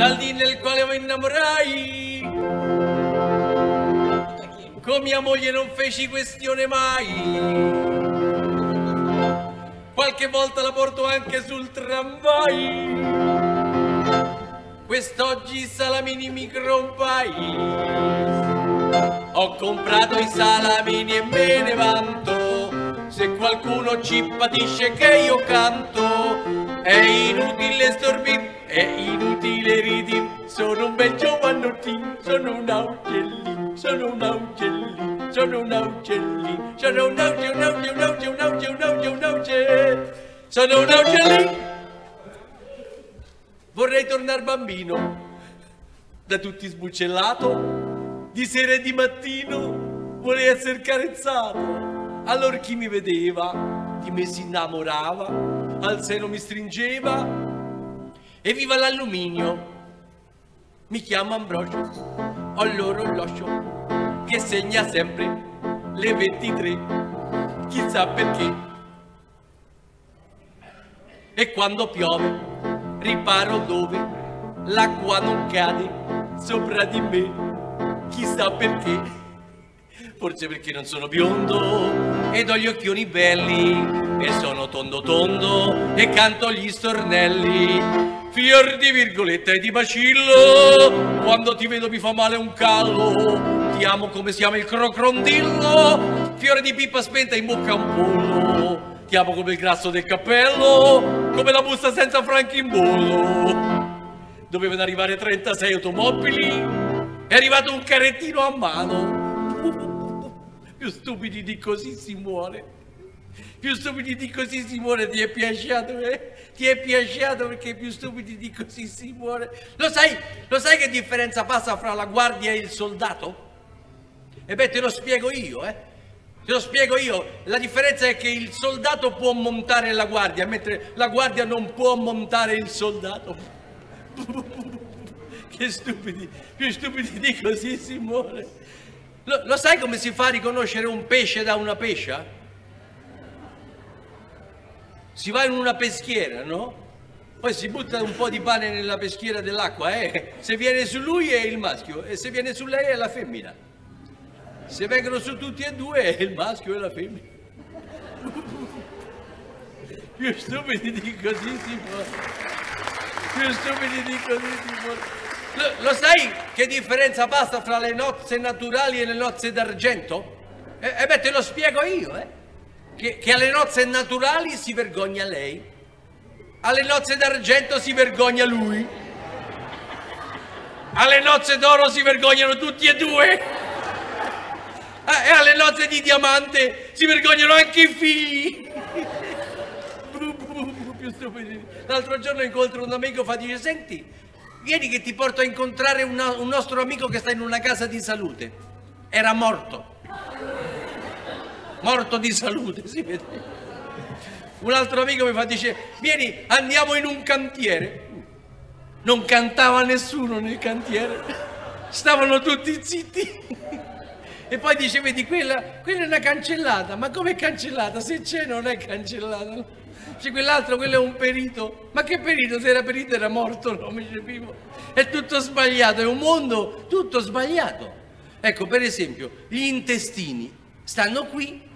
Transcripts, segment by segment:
dal dì nel quale mi innamorai. Con mia moglie non feci questione mai. Qualche volta la porto anche sul tramvai. Quest'oggi salamini mi crompai. Ho comprato i salamini e me ne vanto. Se qualcuno ci patisce che io canto, è inutile stormir, è inutile ridir. Sono un bel giovanottino, sono un augellino, sono un augellino, sono un augellino, sono un auge, un auge, un un auge, un un auge. Sono un augellino. Vorrei tornare bambino, da tutti sbuccellato, di sera e di mattino vorrei essere carezzato. Allora chi mi vedeva, di me si innamorava, al seno mi stringeva e viva l'alluminio. Mi chiamo Ambrogio, ho l'orologio che segna sempre le 23, chissà perché. E quando piove, riparo dove l'acqua non cade sopra di me, chissà perché. Forse perché non sono biondo ed ho gli occhioni belli e sono tondo tondo e canto gli stornelli. Fior di virgoletta e di bacillo, quando ti vedo mi fa male un callo. Ti amo come si ama il crocrondillo, fiore di pipa spenta in bocca un pollo. Ti amo come il grasso del cappello, come la busta senza franchi in bollo. Dovevano arrivare 36 automobili, è arrivato un carrettino a mano. Più stupidi di così si muore. Più stupidi di così si muore, ti è piaciuto, eh? Ti è piaciuto perché più stupidi di così si muore. Lo sai, lo sai che differenza passa fra la guardia e il soldato? E beh, te lo spiego io, eh? Te lo spiego io. La differenza è che il soldato può montare la guardia, mentre la guardia non può montare il soldato. Che stupidi, più stupidi di così si muore. Lo, lo sai come si fa a riconoscere un pesce da una pescia? Si va in una peschiera, no? Poi si butta un po' di pane nella peschiera dell'acqua, eh? Se viene su lui è il maschio e se viene su lei è la femmina. Se vengono su tutti e due è il maschio e la femmina. Più stupidi di così si muore. Più stupidi di così si muore. Lo, lo sai che differenza passa fra le nozze naturali e le nozze d'argento? E eh, eh beh, te lo spiego io, eh? Che, che alle nozze naturali si vergogna lei, alle nozze d'argento si vergogna lui, alle nozze d'oro si vergognano tutti e due, e alle nozze di diamante si vergognano anche i figli. L'altro giorno incontro un amico, fa dice, senti, vieni che ti porto a incontrare una, un nostro amico che sta in una casa di salute. Era morto. Morto di salute, si vede. Un altro amico mi fa, dice, vieni, andiamo in un cantiere. Non cantava nessuno nel cantiere, stavano tutti zitti. E poi dice, vedi, quella, quella è una cancellata. Ma come cancellata? Se c'è non è cancellata. C'è quell'altro, quello è un perito. Ma che perito? Se era perito era morto, no, mi dice Pippo. È tutto sbagliato, è un mondo tutto sbagliato. Ecco, per esempio, gli intestini stanno qui,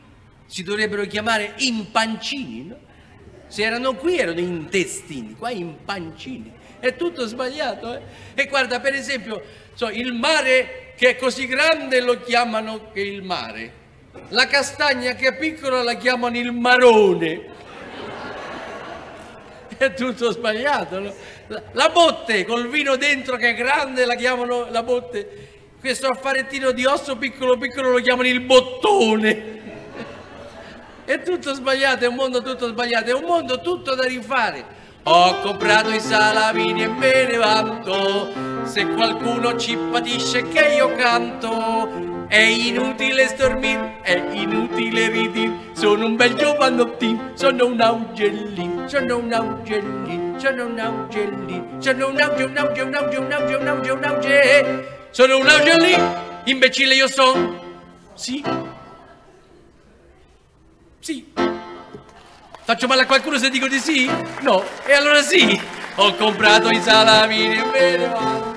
si dovrebbero chiamare impancini, no? Se erano qui erano intestini, qua impancini. È tutto sbagliato, eh? E guarda, per esempio, so, il mare che è così grande lo chiamano che il mare. La castagna che è piccola la chiamano il marone. È tutto sbagliato. No? La, la botte col vino dentro che è grande la chiamano la botte. Questo affarettino di osso piccolo piccolo lo chiamano il bottone. È tutto sbagliato, è un mondo tutto sbagliato, è un mondo tutto da rifare. Ho comprato i salamini e me ne vanto, se qualcuno ci patisce che io canto, è inutile stormir, è inutile ridir, sono un bel giovanottino, sono un augellino, sono un augellino, sono un augellino, sono un auge, un auge, un auge, un auge, un auge, un auge, sono un augellino, imbecille io sono, sì, sì. Faccio male a qualcuno se dico di sì? No. E allora sì. ho comprato i salamini e me ne vado.